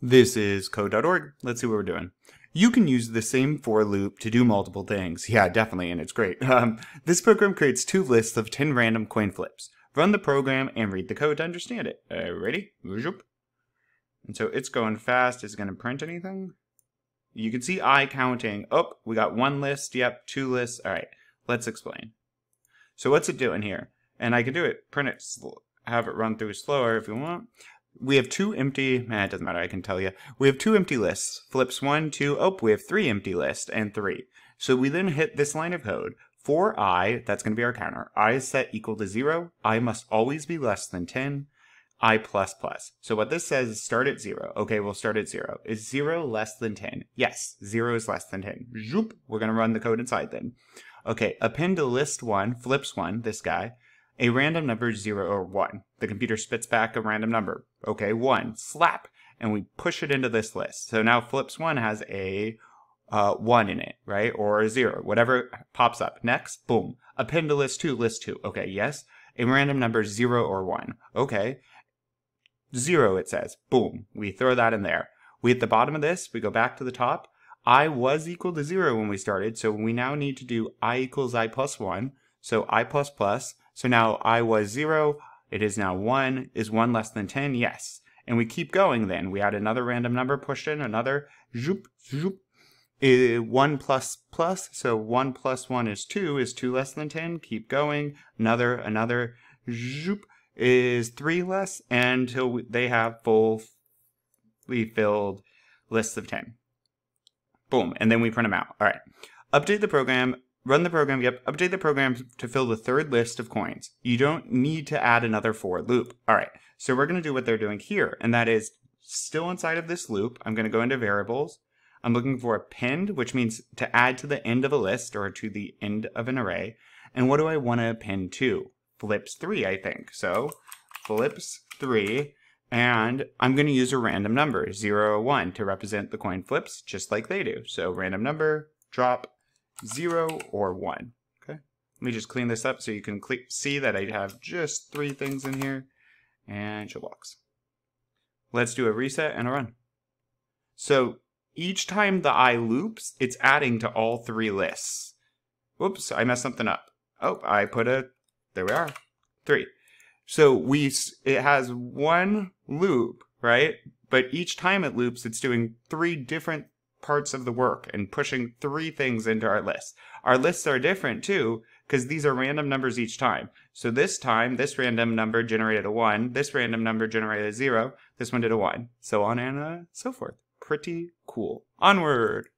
This is code.org. Let's see what we're doing. You can use the same for loop to do multiple things. Yeah, definitely, and it's great. Um, this program creates two lists of 10 random coin flips. Run the program and read the code to understand it. Uh, ready? And so it's going fast. Is it going to print anything? You can see I counting. Oh, we got one list. Yep, two lists. All right, let's explain. So what's it doing here? And I can do it, print it, have it run through slower if you want we have two empty, eh, it doesn't matter, I can tell you. We have two empty lists. Flips one, two, oh, we have three empty lists and three. So we then hit this line of code. For i, that's going to be our counter. i is set equal to zero. i must always be less than 10. i plus plus. So what this says is start at zero. Okay, we'll start at zero. Is zero less than 10? Yes, zero is less than 10. Zoop. We're going to run the code inside then. Okay, append to list one, flips one, this guy a random number 0 or 1. The computer spits back a random number. Okay, 1. Slap! And we push it into this list. So now flips 1 has a uh, 1 in it, right? Or a 0, whatever pops up. Next, boom. Append to list 2, list 2. Okay, yes. A random number 0 or 1. Okay. 0, it says. Boom. We throw that in there. We at the bottom of this, we go back to the top. i was equal to 0 when we started, so we now need to do i equals i plus 1. So i plus plus so now i was 0, it is now 1. Is 1 less than 10? Yes. And we keep going then. We add another random number pushed in, another zoop, zoop. 1 plus plus, so 1 plus 1 is 2. Is 2 less than 10? Keep going. Another, another zoop is 3 less until they have fully filled lists of 10. Boom, and then we print them out. All right. Update the program Run the program, yep, update the program to fill the third list of coins. You don't need to add another for loop. All right, so we're going to do what they're doing here, and that is still inside of this loop. I'm going to go into variables. I'm looking for append, which means to add to the end of a list or to the end of an array. And what do I want to append to? Flips 3, I think. So flips 3, and I'm going to use a random number, 0 or 1, to represent the coin flips, just like they do. So random number, drop, 0 or 1. Okay, let me just clean this up so you can see that I have just three things in here and box. Let's do a reset and a run. So each time the i loops, it's adding to all three lists. Whoops, I messed something up. Oh, I put a, there we are, three. So we, it has one loop, right? But each time it loops, it's doing three different parts of the work and pushing three things into our list. Our lists are different too, because these are random numbers each time. So this time, this random number generated a 1, this random number generated a 0, this one did a 1, so on and uh, so forth. Pretty cool. Onward!